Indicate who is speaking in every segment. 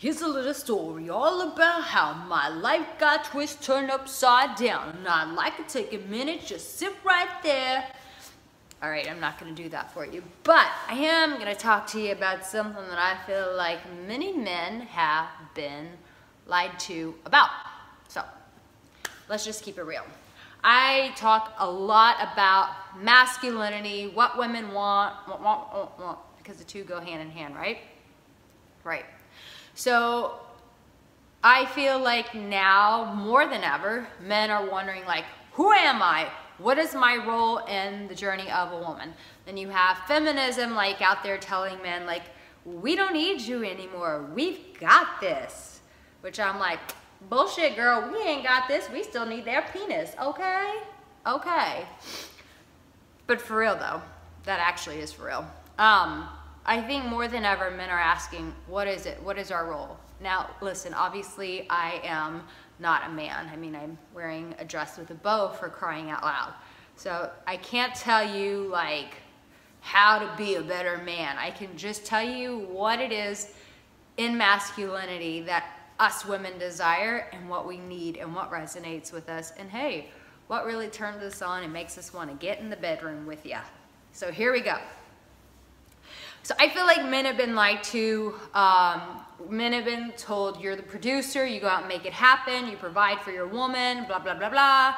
Speaker 1: Here's a little story all about how my life got twisted, turned upside down. And I'd like to take a minute, just sit right there. All right, I'm not gonna do that for you, but I am gonna talk to you about something that I feel like many men have been lied to about. So, let's just keep it real. I talk a lot about masculinity, what women want, want, want, want, want because the two go hand in hand, right? Right. So I feel like now more than ever, men are wondering like, who am I? What is my role in the journey of a woman? Then you have feminism like out there telling men like, we don't need you anymore. We've got this. Which I'm like, bullshit girl, we ain't got this. We still need their penis, okay? Okay. But for real though, that actually is for real. Um, I think more than ever, men are asking, what is it? What is our role? Now, listen, obviously, I am not a man. I mean, I'm wearing a dress with a bow for crying out loud. So I can't tell you, like, how to be a better man. I can just tell you what it is in masculinity that us women desire and what we need and what resonates with us. And hey, what really turns us on and makes us want to get in the bedroom with you. So here we go. So I feel like men have been lied to. Um, men have been told you're the producer, you go out and make it happen, you provide for your woman, blah, blah, blah, blah.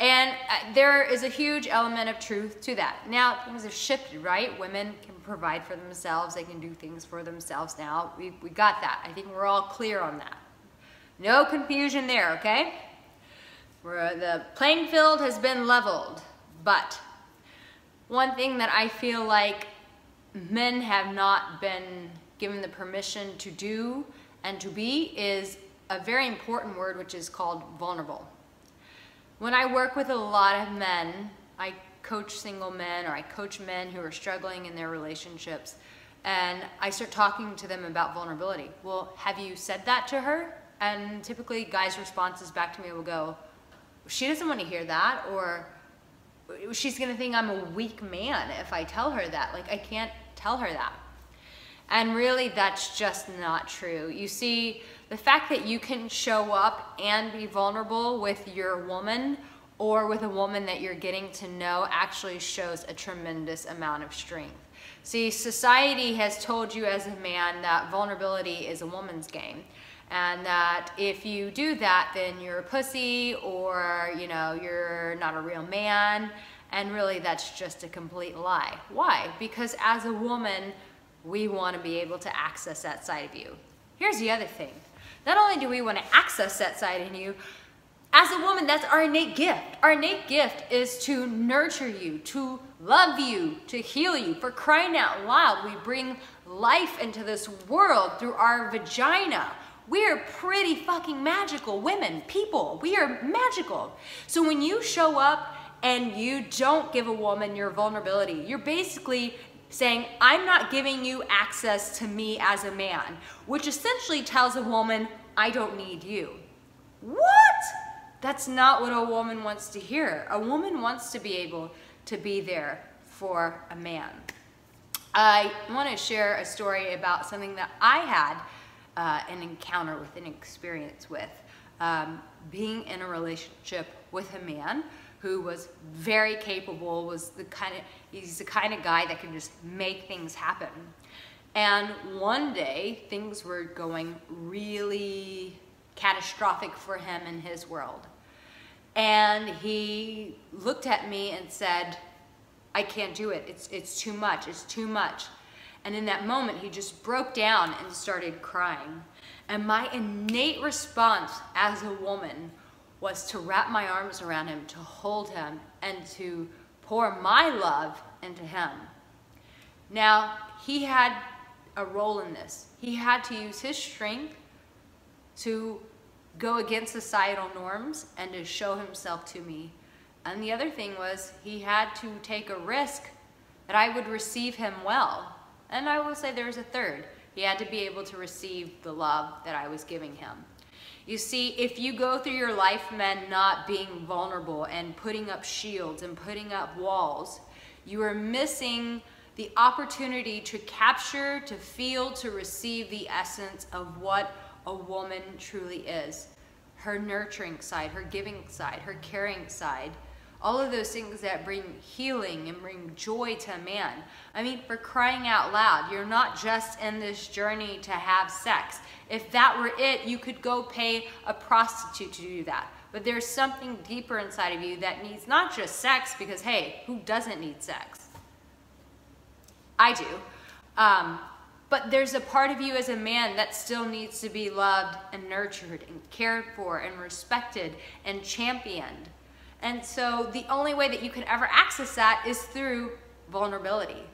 Speaker 1: And uh, there is a huge element of truth to that. Now, things have shifted, right? Women can provide for themselves, they can do things for themselves now. We, we got that. I think we're all clear on that. No confusion there, okay? Where the playing field has been leveled. But one thing that I feel like men have not been given the permission to do and to be is a very important word which is called vulnerable. When I work with a lot of men, I coach single men or I coach men who are struggling in their relationships and I start talking to them about vulnerability. Well, have you said that to her? And typically guys' responses back to me will go, she doesn't want to hear that or she's going to think I'm a weak man if I tell her that. Like I can't tell her that. And really, that's just not true. You see, the fact that you can show up and be vulnerable with your woman or with a woman that you're getting to know actually shows a tremendous amount of strength. See, society has told you as a man that vulnerability is a woman's game. And that if you do that, then you're a pussy or, you know, you're not a real man. And really, that's just a complete lie. Why? Because as a woman, we want to be able to access that side of you. Here's the other thing. Not only do we want to access that side in you, as a woman, that's our innate gift. Our innate gift is to nurture you, to love you, to heal you. For crying out loud, we bring life into this world through our vagina. We are pretty fucking magical women, people. We are magical. So when you show up and you don't give a woman your vulnerability. You're basically saying, I'm not giving you access to me as a man, which essentially tells a woman, I don't need you. What? That's not what a woman wants to hear. A woman wants to be able to be there for a man. I want to share a story about something that I had uh, an encounter with, an experience with, um, being in a relationship with a man who was very capable, was the kind of, he's the kind of guy that can just make things happen. And one day, things were going really catastrophic for him in his world. And he looked at me and said, I can't do it. It's, it's too much. It's too much. And in that moment, he just broke down and started crying. And my innate response as a woman was to wrap my arms around him, to hold him, and to pour my love into him. Now, he had a role in this. He had to use his strength to go against societal norms and to show himself to me. And the other thing was he had to take a risk that I would receive him well. And I will say there's a third. He had to be able to receive the love that I was giving him. You see, if you go through your life, men, not being vulnerable and putting up shields and putting up walls, you are missing the opportunity to capture, to feel, to receive the essence of what a woman truly is. Her nurturing side, her giving side, her caring side, all of those things that bring healing and bring joy to a man. I mean, for crying out loud, you're not just in this journey to have sex. If that were it, you could go pay a prostitute to do that. But there's something deeper inside of you that needs not just sex, because hey, who doesn't need sex? I do. Um, but there's a part of you as a man that still needs to be loved and nurtured and cared for and respected and championed. And so the only way that you can ever access that is through vulnerability.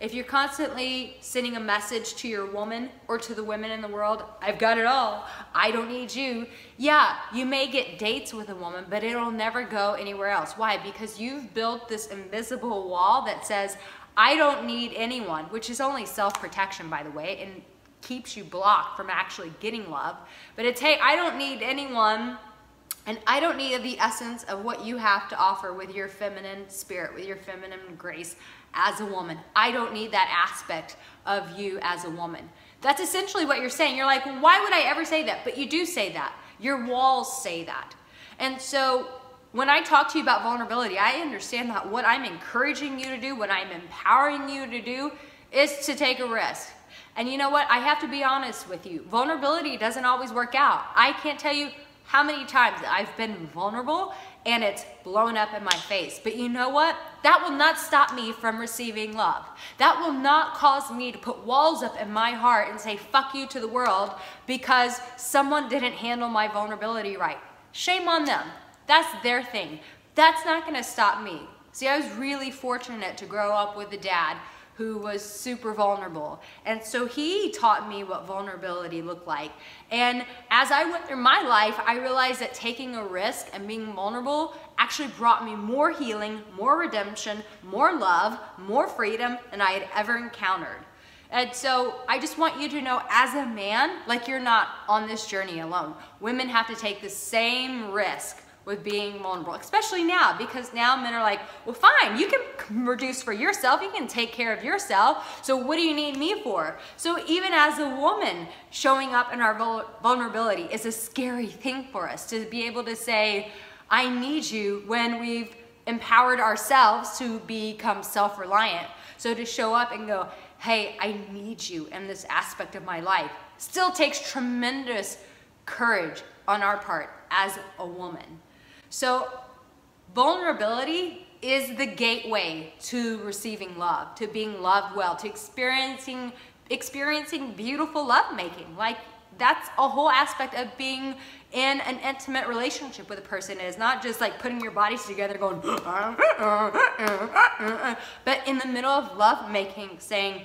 Speaker 1: If you're constantly sending a message to your woman or to the women in the world, I've got it all, I don't need you, yeah, you may get dates with a woman, but it'll never go anywhere else. Why? Because you've built this invisible wall that says, I don't need anyone, which is only self-protection, by the way, and keeps you blocked from actually getting love. But it's, hey, I don't need anyone and I don't need the essence of what you have to offer with your feminine spirit, with your feminine grace as a woman. I don't need that aspect of you as a woman. That's essentially what you're saying. You're like, why would I ever say that? But you do say that. Your walls say that. And so when I talk to you about vulnerability, I understand that what I'm encouraging you to do, what I'm empowering you to do, is to take a risk. And you know what? I have to be honest with you. Vulnerability doesn't always work out. I can't tell you how many times I've been vulnerable and it's blown up in my face. But you know what? That will not stop me from receiving love. That will not cause me to put walls up in my heart and say, fuck you to the world because someone didn't handle my vulnerability right. Shame on them. That's their thing. That's not gonna stop me. See, I was really fortunate to grow up with a dad who was super vulnerable. And so he taught me what vulnerability looked like. And as I went through my life, I realized that taking a risk and being vulnerable actually brought me more healing, more redemption, more love, more freedom than I had ever encountered. And so I just want you to know as a man, like you're not on this journey alone. Women have to take the same risk with being vulnerable, especially now because now men are like, well, fine, you can reduce for yourself, you can take care of yourself. So what do you need me for? So even as a woman, showing up in our vulnerability is a scary thing for us to be able to say, I need you when we've empowered ourselves to become self-reliant. So to show up and go, hey, I need you in this aspect of my life still takes tremendous courage on our part as a woman. So vulnerability is the gateway to receiving love, to being loved well, to experiencing experiencing beautiful lovemaking. Like that's a whole aspect of being in an intimate relationship with a person. It is not just like putting your bodies together going, uh, uh, uh, but in the middle of lovemaking saying,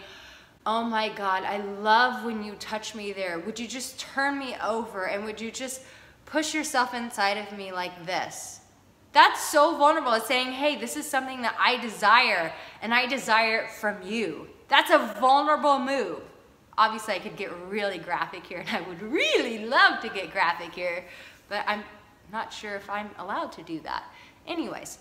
Speaker 1: oh my God, I love when you touch me there. Would you just turn me over and would you just push yourself inside of me like this. That's so vulnerable. It's saying, hey, this is something that I desire and I desire it from you. That's a vulnerable move. Obviously, I could get really graphic here and I would really love to get graphic here, but I'm not sure if I'm allowed to do that. Anyways,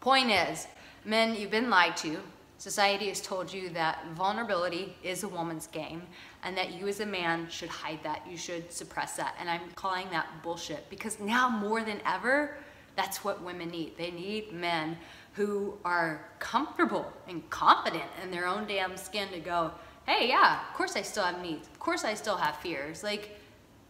Speaker 1: point is, men, you've been lied to. Society has told you that vulnerability is a woman's game and that you as a man should hide that. You should suppress that. And I'm calling that bullshit because now more than ever, that's what women need. They need men who are comfortable and confident in their own damn skin to go, hey, yeah, of course I still have needs. Of course I still have fears. Like,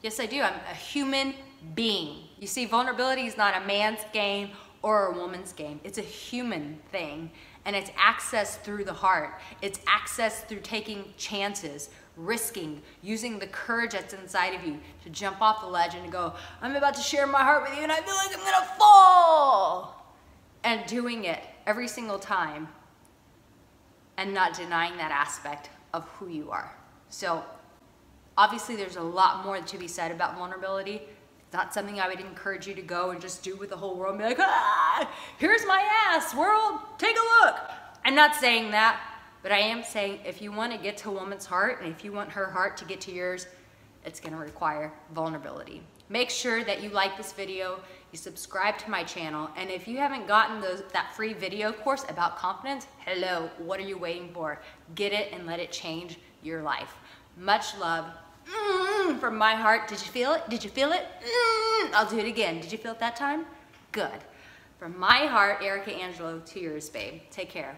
Speaker 1: yes, I do. I'm a human being. You see, vulnerability is not a man's game or a woman's game. It's a human thing. And it's access through the heart. It's access through taking chances, risking, using the courage that's inside of you to jump off the ledge and go, I'm about to share my heart with you and I feel like I'm gonna fall. And doing it every single time and not denying that aspect of who you are. So obviously there's a lot more to be said about vulnerability. Not something I would encourage you to go and just do with the whole world and be like, ah, here's my ass, world, take a look. I'm not saying that. But I am saying if you want to get to a woman's heart and if you want her heart to get to yours, it's going to require vulnerability. Make sure that you like this video, you subscribe to my channel, and if you haven't gotten those, that free video course about confidence, hello, what are you waiting for? Get it and let it change your life. Much love mm, from my heart. Did you feel it? Did you feel it? Mm, I'll do it again. Did you feel it that time? Good. From my heart, Arica Angelo to yours, babe. Take care.